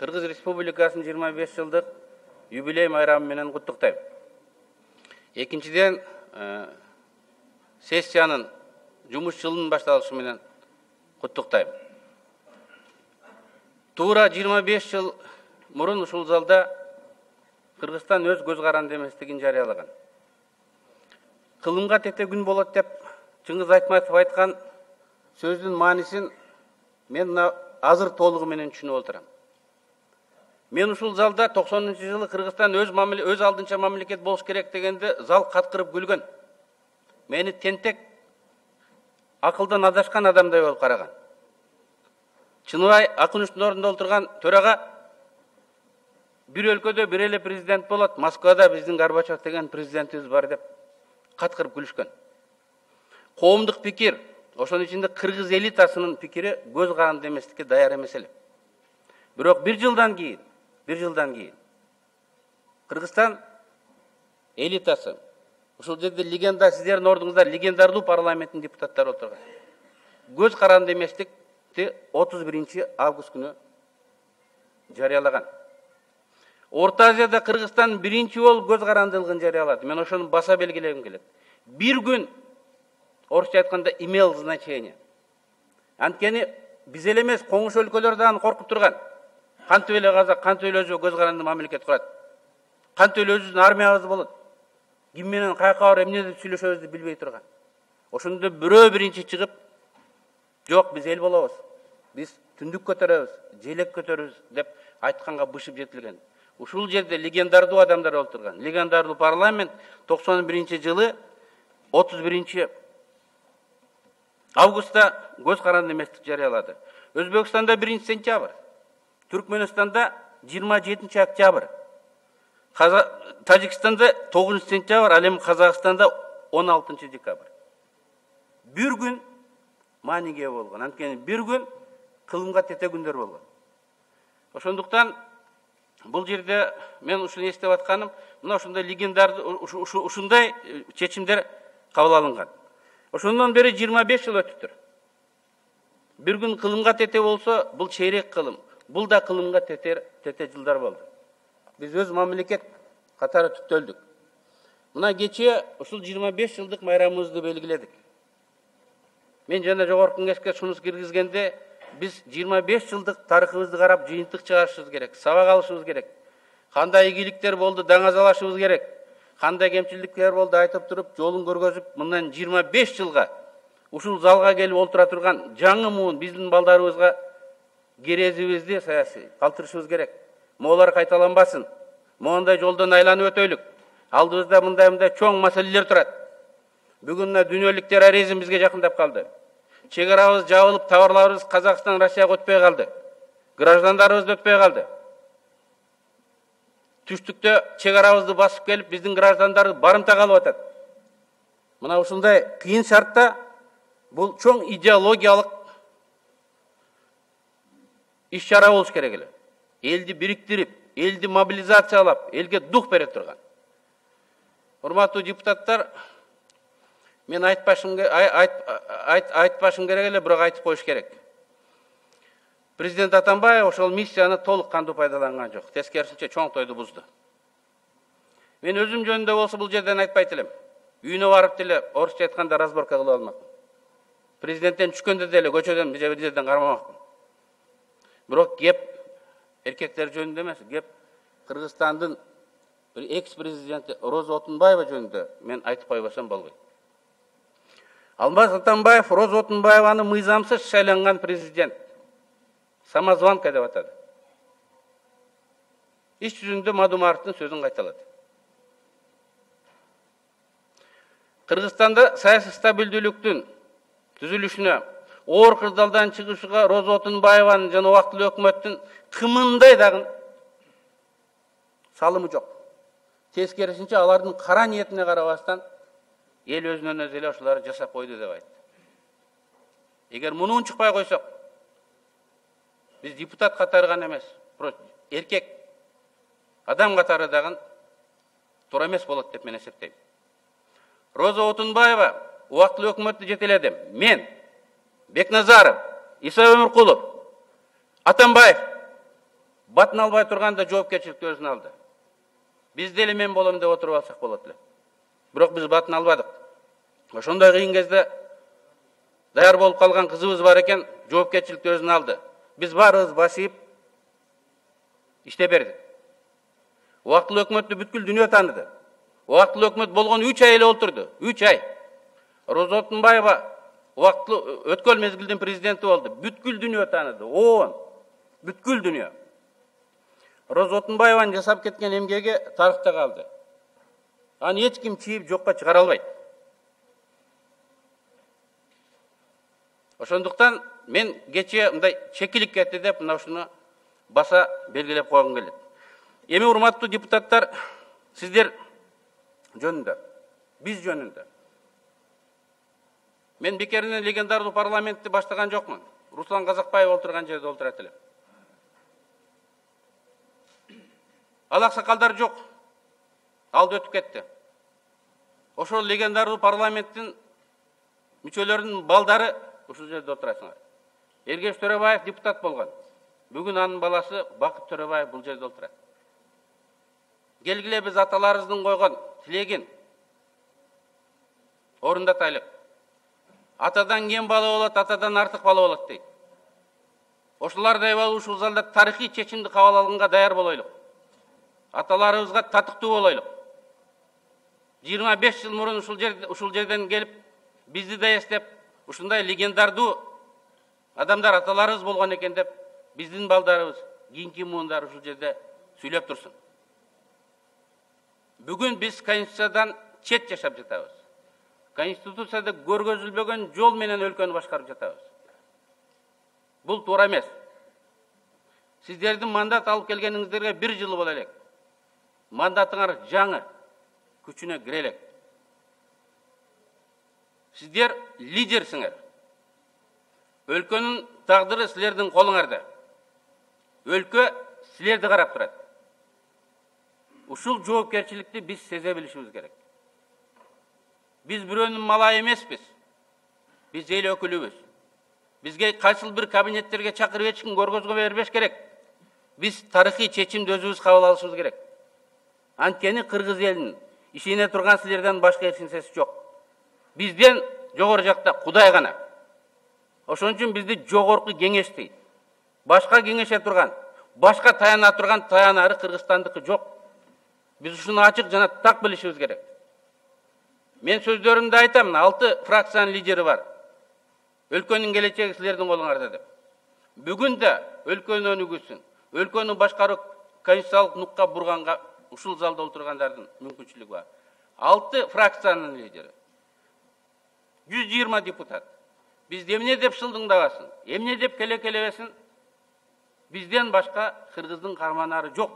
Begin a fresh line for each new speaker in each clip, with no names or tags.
кыргыз республикасынын жыйырма беш жылдык юбилей майрамы менен куттуктайм экинчиден сессиянын жумуш жылынын башталышы менен куттуктайм туура жыйырма беш жыл мурун ушул залда кыргызстан өз көз каранды эместигин жарыялаган кылымга тете күн болот деп чыңгыз айтматов айткан сөздүн маанисин мен азыр толугу менен түшүнүп отурам мен ушул залда токсонунчу жылы кыргызстан өз өз алдынча мамлекет болуш керек дегенде зал каткырып күлгөн. Мени тентек акылдан адашкан адамдай болуп караган. Чыныбай акунучтун ордунда отурган төрага бир өлкөдө бир эле президент болот москвада биздин горбачев деген президентибиз бар деп каткырып күлүшкөн. Коомдук пикир ошонун ичинде кыргыз элитасынын пикири көз каранды эместикке даяр эмес эле. Бирок бир жылдан кийин бир жылдан кийин кыргызстан элитасы ушул жерде легенда сиздердин ордуңузда легендарлуу парламенттин депутаттары отурган көз каранды эместикти отуз биринчи август күнү жарыялаган орто азияда кыргызстан биринчи болуп көз карандылыгын жарыялады мен ошону баса белгилегим келет бир күн орусча айтканда имел значение анткени биз эле эмес коңуш өлкөлөр дагы коркуп турган казак кантип эле өзү көз каранды мамлекет курат кантип эле өзүбүздүн армиябыз болот ким менен каяка барып эмне деп сүйлөшөбүздү билбей турган ошондо бирөө биринчи чыгып жок биз эл болобуз биз түндүк көтөрөбүз желек көтөрөбүз деп айтканга бышып жетилген ушул жерде легендардуу адамдар отурган легендарлуу парламент токсон биринчи жылы отуз биринчи августта көз каранды эместик жарыялады өзбекстанда биринчи сентябрь. Түркменстанда жыйырма жетинчи октябрь тажикстанда тогузунчу сентябрь ал эми казакстанда он алтынчы декабрь бир күн мааниге ээ болгон анткени бир күн кылымга тете күндөр болгон ошондуктан бул жерде мен ушуну эстеп атканым мына ушундай легендарды ушундай чечимдер кабыл алынган ошондон бери жыйырма беш жыл өтүптүр бир күн кылымга тете болсо бул чейрек кылым бул да кылымга тете жылдар болду биз өз мамлекет катары түптөлдүк мына кечээ ушул жыйырма беш жылдык майрамыбызды белгиледик мен жана жогорку кеңешке шунусу киргизгенде биз жыйырма беш жылдык тарыхыбызды карап жыйынтык чыгарышыбыз керек сабак алышыбыз керек. Кандай ийгиликтер болду даңазалашыбыз керек. Кандай кемчиликтер болду айтып туруп жолун көргөзүп мындан жыйырма беш жылга ушул залга келип олтура турган жаңы муун биздин балдарыбызга керезибизди саясий калтырышыбыз керек могулар кайталанбасын моундай жолдон айланып өтөйлүк алдыбызда мындай мындай чоң маселелер турат бүгүн мына дүйнөлүк терроризм бизге жакындап калды чек арабыз жабылып россияга өтпөй калды граждандарыбыз да өтпөй калды түштүктө чек арабызды басып келип биздин граждандарыбыз барымтага алып атат мына ушундай кыйын шартта бул чоң идеологиялык иш чара болуш керек эле элди бириктирип элди мобилизациялап элге дух бере турган урматтуу депутаттар мен айтпашым айтпашым керек эле бирок айтып коюш керек президент атамбаев ошол миссияны толук кандуу пайдаланган жок тескерисинче чоң тойду бузду мен өзүм жөнүндө болсо бул жерден айтпайт элем үйүнө барып деле орусча айтканда разборка кылып алмакмын президенттен түшкөндө деле көчөдөн бир жерден кармамакмын бирок кеп эркектер жөнүндө эмес кеп кыргызстандын экс президенти роза отунбаева жөнүндө мен айтып койбосом болбойт алмаз атамбаев роза отунбаеваны мыйзамсыз шайланган президент самозванка деп атады иш жүзүндө мадумаровдун сөзүн кайталады кыргызстанда саясий стабилдүүлүктүн түзүлүшүнө оор кырдаалдан чыгышыга роза отунбаеванын жана убактылуу өкмөттүн кымындай дагы салымы жок. Тескерисинче алардын кара ниетине карабастан эл өзүнөн өзү эле ошолорду жасап койду деп айтты эгер муну унчукпай койсок биз депутат катары гана эмес просто эркек адам катары дагы туура эмес болот деп мен эсептейм. Роза отунбаева убактылуу өкмөттү жетеледи мен бекназаров иса өмүркулов атамбаев батын албай турганда жоопкерчиликти өзүнө алды. Биз деле мен болом деп отуруп алсак болот эле бирок биз батын албадык ошондой кыйын кезде даяр болуп калган кызыбыз бар экен жоопкерчиликти өзүнө алды. Биз баарыбыз баш ийип иштеп бердик убактылуу өкмөттү бүткүл дүйнө тааныды убактылуу өкмөт болгону үч ай эле олтурду үч ай. Роза отунбаева убактылуу өткөн мезгилдин президенти болду бүткүл дүйнө тааныды оон бүткүл дүйнө роза отунбаеванын жасап кеткен эмгеги тарыхта калды аны эч ким чийип жокко чыгара албайт ошондуктан мен кечээ мындай чекилип кетти деп мына ушуну баса белгилеп койгум келет эми урматтуу депутаттар сиздер жөнүндө биз жөнүндө мен бекеринен легендардуу парламентти баштаган жокмун. Руслан казакбаев отурган жерде отурат элем ал аксакалдар жок. Алды өтүп кетти. Ошол легендардуу парламенттин мүчөлөрүнүн балдары ушул жерде отурасыңар. Эргеш төрөбаев депутат болгон. Бүгүн анын баласы бакыт төрөбаев бул жерде отурат. Келгиле биз аталарыбыздын койгон тилегин орундатайлык атадан кем бала болот атадан артык бала болот дейт ошолордой болуп ушул залда тарыхый чечимди кабыл алганга даяр болойлук аталарыбызга татыктуу болойлук жыйырма беш жыл мурун ушул жер ушул жерден келип бизди да эстеп ушундай легендардуу адамдар аталарыбыз болгон экен деп биздин балдарыбыз кийинки муундар ушул жерде сүйлөп турсун бүгүн биз конституциядан чет жашап жатабыз конституцияда көргөзүлбөгөн жол менен өлкөнү башкарып жатабыз. Бул туура эмес. Сиздердин мандат алып келгениңиздерге бир жыл боло элек. Мандатыңар жаңы күчүнө кире элек. Сиздер лидерсиңер. Өлкөнүн тагдыры силердин колуңарда өлкө силерди карап турат. Ушул жоопкерчиликти биз сезе билишибиз керек. Биз бирөөнүн малайы эмеспиз. Биз эл өкүлүбүз. Бизге кайсыл бир кабинеттерге чакырып эч ким көргөзмө бербеш керек. Биз тарыхый чечимди өзүбүз кабыл алышыбыз керек. Анткени кыргыз элинин ишене турган силерден башка эч нерсеси жок. Бизден жогору жакта кудай гана. Ошон үчүн бизди жогорку кеңеш дейт башка кеңеше турган башка таяна турган таянары кыргызстандыкы жок. Биз ушуну ачык жана так билишибиз керек мен сөздөрүмдө айтам алты фракциянын лидери бар. Өлкөнүн келечеги силердин колуңарда деп. Бүгүн да өлкөнү өнүгүүсүн өлкөнү башкаруу конституциялык нукка бурганга ушул залда отургандардын мүмкүнчүлүгү бар. Алты фракциянын лидери жүз жыйырма депутат. Бизди эмне деп шылдыңдабасын эмне деп келекелебесин бизден башка кыргыздын карманары жок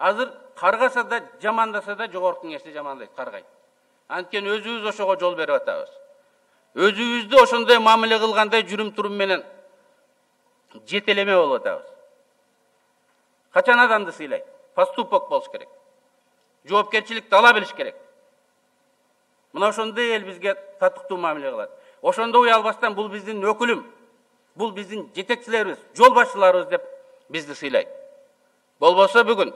азыр каргаса да жамандаса да жогорку кеңешти жамандайт каргайт анткени өзүбүз ошого жол берип атабыз. Өзүбүздү ошондой мамиле кылгандай жүрүм турум менен жетелеме болуп атабыз. Качан адамды сыйлайт? Поступок болуш керек. Жоопкерчиликти ала билиш керек. Мына ошондой эл бизге татыктуу мамиле кылат. Ошондо уялбастан бул биздин өкүлүм бул биздин жетекчилерибиз жол башчыларыбыз деп бизди сыйлайт. Болбосо бүгүн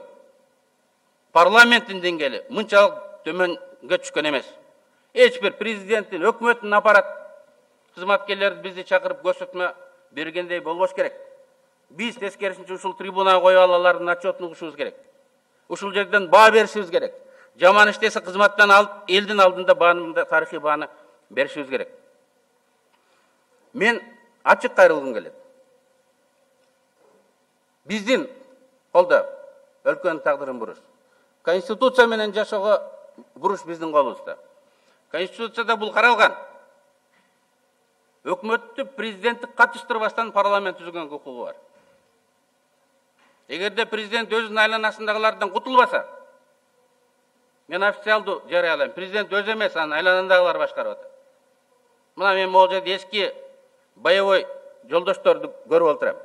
парламенттин деңгээли мынчалык төмөнгө түшкөн эмес. Эч бир президенттин өкмөттүн аппарат кызматкерлери бизди чакырып көрсөтмө бергендей болбош керек. Биз тескерисинче ушул трибунага коюп алалардын отчетун угушубуз керек. Ушул жерден баа беришибиз керек. Жаман иштесе кызматтан алып элдин алдында бааны тарыхый бааны беришибиз керек. Мен ачык кайрылгым келет. Биздин колдо өлкөнүн тагдырын буруш конституция менен жашоого буруш биздин колубузда конституцияда бул каралган өкмөттү президентти катыштырбастан парламент түзгөнгө укугу бар. Эгерде президент өзүнүн айланасындагылардан кутулбаса мен официалдуу жарыялайм президент өзү эмес анын айланадагылар башкарып атат мына мен могул жерде эски боевой жолдошторду көрүп отурам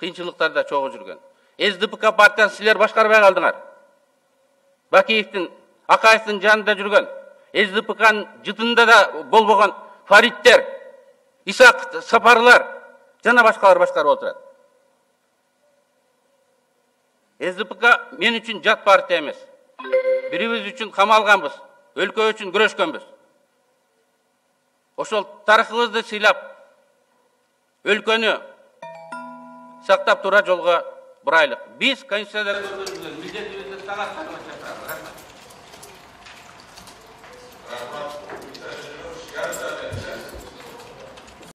кыйынчылыктарда чогуу жүргөн сдпк партиясын силер башкарбай калдыңар бакиевдин акаевдин жанында жүргөн сдпкнын жытында да болбогон фариттер исаак сапарлар жана башкалар башкарып отурат сдпк мен үчүн жат партия эмес бирибиз үчүн камалганбыз өлкө үчүн күрөшкөнбүз ошол тарыхыбызды сыйлап өлкөнү сактап туура жолго бурайлык биз конституцияда